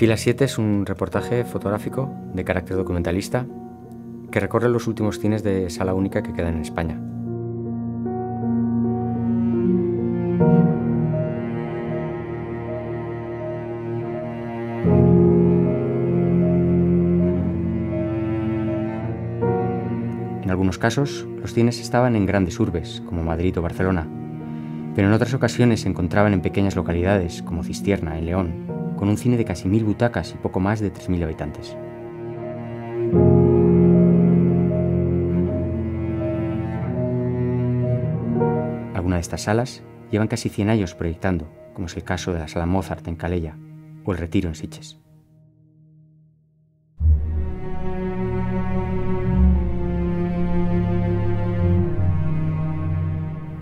Fila 7 es un reportaje fotográfico de carácter documentalista que recorre los últimos cines de sala única que quedan en España. En algunos casos, los cines estaban en grandes urbes, como Madrid o Barcelona, pero en otras ocasiones se encontraban en pequeñas localidades, como Cistierna, en León, con un cine de casi mil butacas y poco más de 3.000 habitantes. Algunas de estas salas llevan casi 100 años proyectando, como es el caso de la Sala Mozart en Calella o el Retiro en Sitges.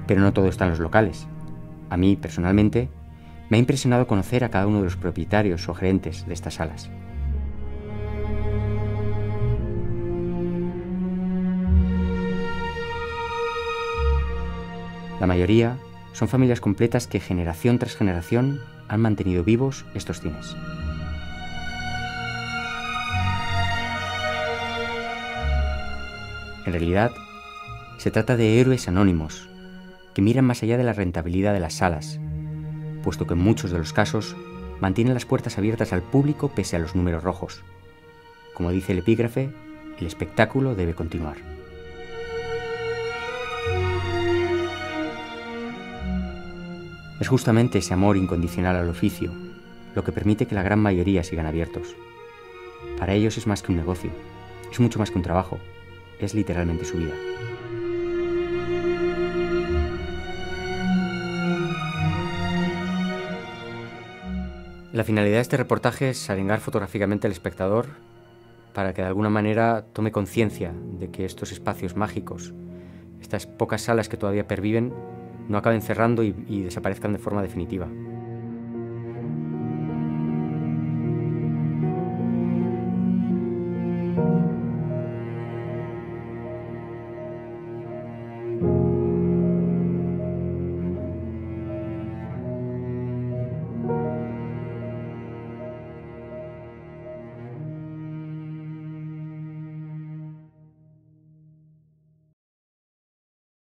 Pero no todo está en los locales. A mí, personalmente, me ha impresionado conocer a cada uno de los propietarios o gerentes de estas salas. La mayoría son familias completas que generación tras generación han mantenido vivos estos cines. En realidad, se trata de héroes anónimos que miran más allá de la rentabilidad de las salas, puesto que en muchos de los casos mantienen las puertas abiertas al público pese a los números rojos. Como dice el epígrafe, el espectáculo debe continuar. Es justamente ese amor incondicional al oficio lo que permite que la gran mayoría sigan abiertos. Para ellos es más que un negocio, es mucho más que un trabajo, es literalmente su vida. La finalidad de este reportaje es arengar fotográficamente al espectador para que de alguna manera tome conciencia de que estos espacios mágicos, estas pocas salas que todavía perviven, no acaben cerrando y, y desaparezcan de forma definitiva.